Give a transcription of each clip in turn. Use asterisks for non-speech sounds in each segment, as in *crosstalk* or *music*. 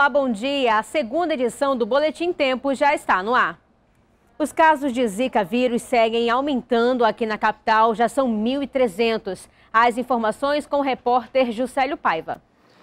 Olá, bom dia. A segunda edição do Boletim Tempo já está no ar. Os casos de Zika vírus seguem aumentando aqui na capital, já são 1.300. As informações com o repórter Juscelio Paiva.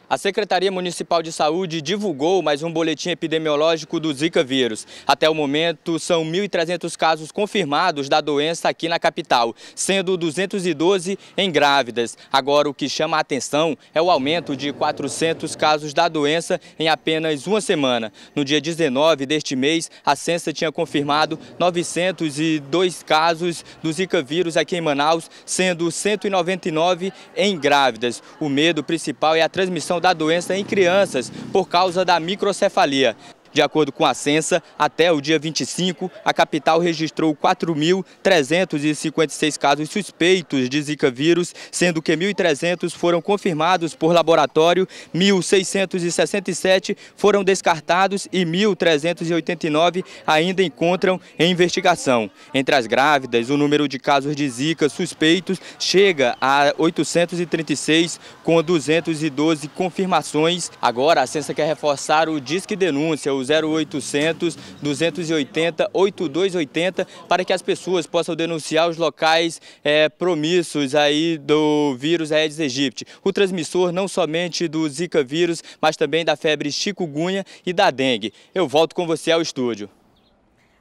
A Secretaria Municipal de Saúde divulgou mais um boletim epidemiológico do Zika vírus. Até o momento, são 1.300 casos confirmados da doença aqui na capital, sendo 212 em grávidas. Agora, o que chama a atenção é o aumento de 400 casos da doença em apenas uma semana. No dia 19 deste mês, a Censa tinha confirmado 902 casos do Zika vírus aqui em Manaus, sendo 199 em grávidas. O medo principal é a transmissão da doença em crianças por causa da microcefalia. De acordo com a Censa, até o dia 25, a capital registrou 4.356 casos suspeitos de Zika vírus, sendo que 1.300 foram confirmados por laboratório, 1.667 foram descartados e 1.389 ainda encontram em investigação. Entre as grávidas, o número de casos de Zika suspeitos chega a 836, com 212 confirmações. Agora, a Censa quer reforçar o Disque Denúncia, o 0800 280 8280 para que as pessoas possam denunciar os locais é, promissos aí do vírus Aedes aegypti. O transmissor não somente do Zika vírus, mas também da febre chikungunya e da dengue. Eu volto com você ao estúdio.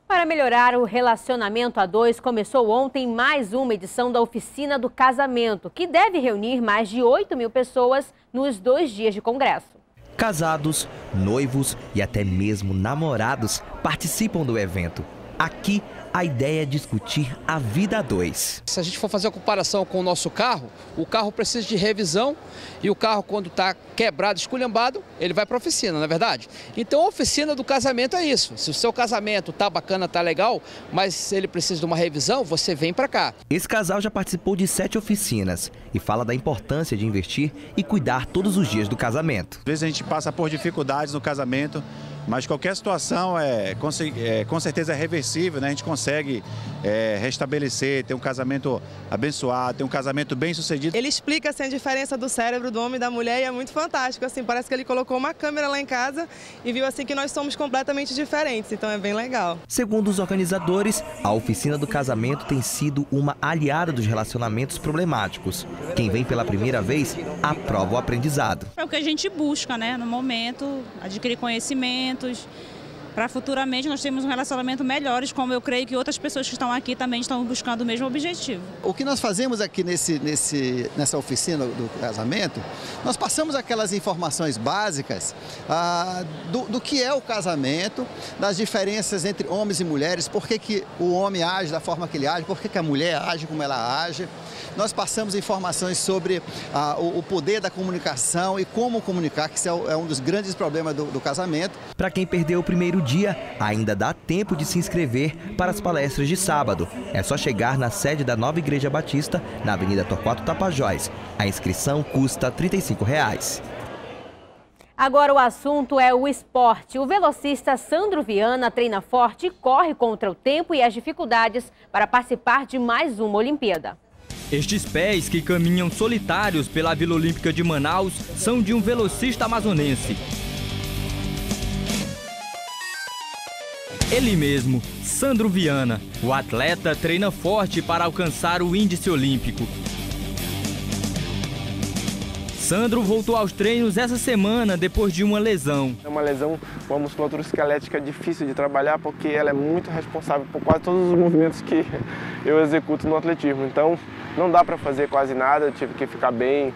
Para melhorar o relacionamento a dois, começou ontem mais uma edição da Oficina do Casamento, que deve reunir mais de 8 mil pessoas nos dois dias de congresso. Casados, noivos e até mesmo namorados participam do evento. Aqui a ideia é discutir a vida a dois. Se a gente for fazer a comparação com o nosso carro, o carro precisa de revisão e o carro, quando está quebrado, esculhambado, ele vai para a oficina, não é verdade? Então a oficina do casamento é isso. Se o seu casamento tá bacana, tá legal, mas ele precisa de uma revisão, você vem para cá. Esse casal já participou de sete oficinas e fala da importância de investir e cuidar todos os dias do casamento. Às vezes a gente passa por dificuldades no casamento, mas qualquer situação é com, é, com certeza é reversível, né? A gente consegue é, restabelecer, ter um casamento abençoado, ter um casamento bem sucedido. Ele explica assim, a diferença do cérebro do homem e da mulher e é muito fantástico. Assim, parece que ele colocou uma câmera lá em casa e viu assim que nós somos completamente diferentes, então é bem legal. Segundo os organizadores, a oficina do casamento tem sido uma aliada dos relacionamentos problemáticos. Quem vem pela primeira vez aprova o aprendizado. É o que a gente busca, né, no momento, adquirir conhecimento eventos para futuramente nós termos um relacionamento melhores, como eu creio que outras pessoas que estão aqui também estão buscando o mesmo objetivo. O que nós fazemos aqui nesse, nesse, nessa oficina do casamento, nós passamos aquelas informações básicas ah, do, do, que é o casamento, das diferenças entre homens e mulheres, por que, que o homem age da forma que ele age, por que, que a mulher age como ela age. Nós passamos informações sobre ah, o, o, poder da comunicação e como comunicar, que isso é, é um dos grandes problemas do, do casamento. Para quem perdeu o primeiro dia, ainda dá tempo de se inscrever para as palestras de sábado. É só chegar na sede da Nova Igreja Batista, na Avenida Torquato Tapajós. A inscrição custa 35 reais. Agora o assunto é o esporte. O velocista Sandro Viana treina forte e corre contra o tempo e as dificuldades para participar de mais uma Olimpíada. Estes pés que caminham solitários pela Vila Olímpica de Manaus são de um velocista amazonense. Ele mesmo, Sandro Viana. O atleta treina forte para alcançar o índice olímpico. Sandro voltou aos treinos essa semana depois de uma lesão. É uma lesão com a musculatura esquelética difícil de trabalhar porque ela é muito responsável por quase todos os movimentos que *laughs* eu executo no atletismo. Então não dá para fazer quase nada, tive que ficar bem,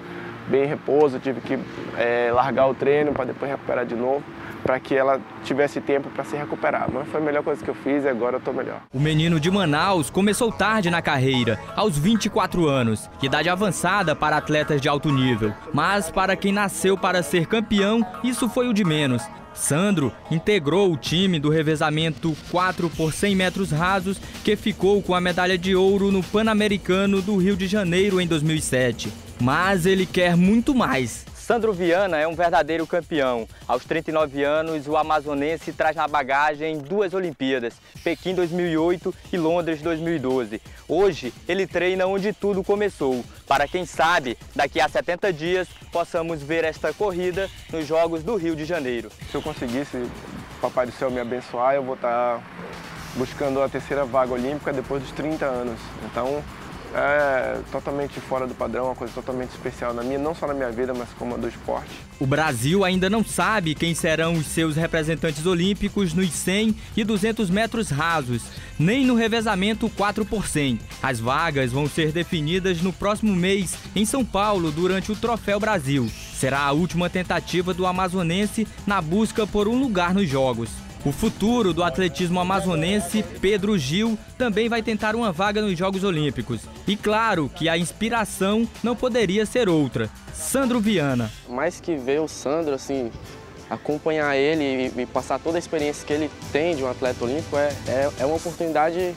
bem em repouso, tive que é, largar o treino para depois recuperar de novo para que ela tivesse tempo para se recuperar. Mas foi a melhor coisa que eu fiz e agora eu estou melhor. O menino de Manaus começou tarde na carreira, aos 24 anos, idade avançada para atletas de alto nível. Mas para quem nasceu para ser campeão, isso foi o de menos. Sandro integrou o time do revezamento 4 por 100 metros rasos, que ficou com a medalha de ouro no Pan-Americano do Rio de Janeiro em 2007. Mas ele quer muito mais. Sandro Viana é um verdadeiro campeão. Aos 39 anos, o amazonense traz na bagagem duas Olimpíadas, Pequim 2008 e Londres 2012. Hoje, ele treina onde tudo começou, para quem sabe, daqui a 70 dias, possamos ver esta corrida nos Jogos do Rio de Janeiro. Se eu conseguisse, Papai do Céu me abençoar, eu vou estar buscando a terceira vaga olímpica depois dos 30 anos. Então, é totalmente fora do padrão, uma coisa totalmente especial na minha, não só na minha vida, mas como do esporte. O Brasil ainda não sabe quem serão os seus representantes olímpicos nos 100 e 200 metros rasos, nem no revezamento 4 por 100. As vagas vão ser definidas no próximo mês em São Paulo durante o Troféu Brasil. Será a última tentativa do amazonense na busca por um lugar nos Jogos. O futuro do atletismo amazonense, Pedro Gil, também vai tentar uma vaga nos Jogos Olímpicos. E claro que a inspiração não poderia ser outra. Sandro Viana. Mais que ver o Sandro, assim, acompanhar ele e, passar toda a experiência que ele tem de um atleta olímpico é, é, é uma oportunidade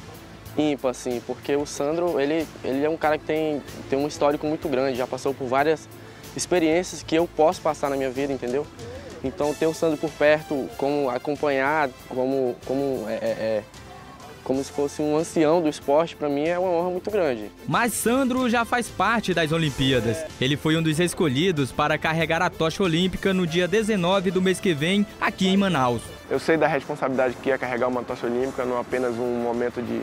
ímpar, assim, porque o Sandro, ele, ele é um cara que tem, tem um histórico muito grande, já passou por várias experiências que eu posso passar na minha vida, entendeu? Então ter o Sandro por perto, como acompanhar, como, como, é, é, é, como se fosse um ancião do esporte, para mim é uma honra muito grande. Mas Sandro já faz parte das Olimpíadas. Ele foi um dos escolhidos para carregar a tocha olímpica no dia 19 do mês que vem, aqui em Manaus. Eu sei da responsabilidade que é carregar uma tocha olímpica, não apenas um momento de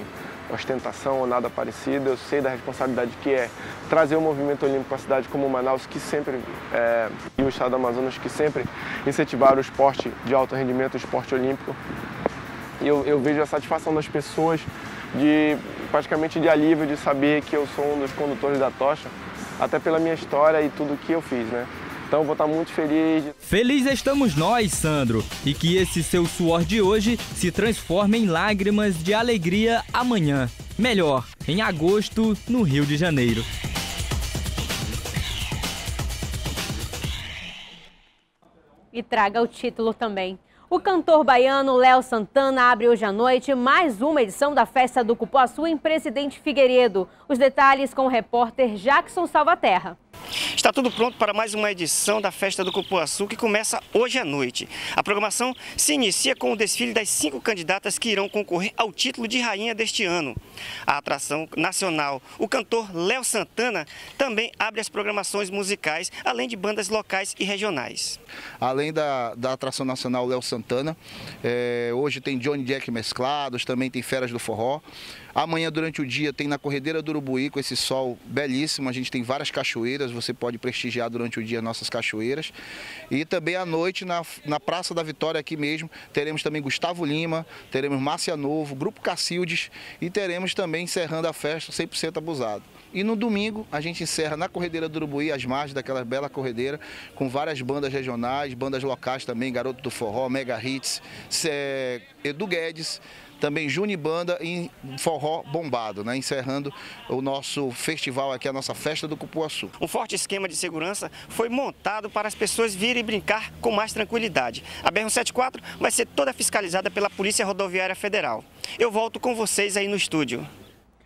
ostentação ou nada parecido. Eu sei da responsabilidade que é trazer o movimento olímpico para a cidade como Manaus, que sempre, é, e o estado do Amazonas, que sempre incentivaram o esporte de alto rendimento, o esporte olímpico. E eu, eu vejo a satisfação das pessoas de praticamente de alívio de saber que eu sou um dos condutores da tocha, até pela minha história e tudo que eu fiz, né? Então vou estar muito feliz. Feliz estamos nós, Sandro, e que esse seu suor de hoje se transforme em lágrimas de alegria amanhã. Melhor, em agosto, no Rio de Janeiro. E traga o título também. O cantor baiano Léo Santana abre hoje à noite mais uma edição da Festa do Cupuaçu em Presidente Figueiredo. Os detalhes com o repórter Jackson Salvaterra. Está tudo pronto para mais uma edição da Festa do Cupuaçu, que começa hoje à noite. A programação se inicia com o desfile das cinco candidatas que irão concorrer ao título de rainha deste ano. A atração nacional, o cantor Léo Santana, também abre as programações musicais, além de bandas locais e regionais. Além da, da atração nacional Léo Santana, é, hoje tem Johnny Jack mesclados, também tem Feras do Forró. Amanhã, durante o dia, tem na Corredeira do Urubuí, com esse sol belíssimo. A gente tem várias cachoeiras, você pode prestigiar durante o dia nossas cachoeiras. E também à noite, na, na Praça da Vitória, aqui mesmo, teremos também Gustavo Lima, teremos Márcia Novo, Grupo Cacildes e teremos também, encerrando a festa, 100% abusado. E no domingo, a gente encerra na Corredeira do Urubuí, as margens daquela bela corredeira, com várias bandas regionais, bandas locais também, Garoto do Forró, Mega Hits, Edu Guedes, também Junibanda e Forró Bombado, né? encerrando o nosso festival aqui, a nossa festa do Cupuaçu. Um forte esquema de segurança foi montado para as pessoas virem brincar com mais tranquilidade. A BR-174 vai ser toda fiscalizada pela Polícia Rodoviária Federal. Eu volto com vocês aí no estúdio.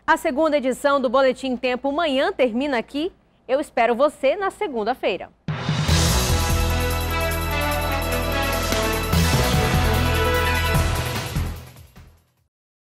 A segunda edição do Boletim Tempo Manhã termina aqui. Eu espero você na segunda-feira.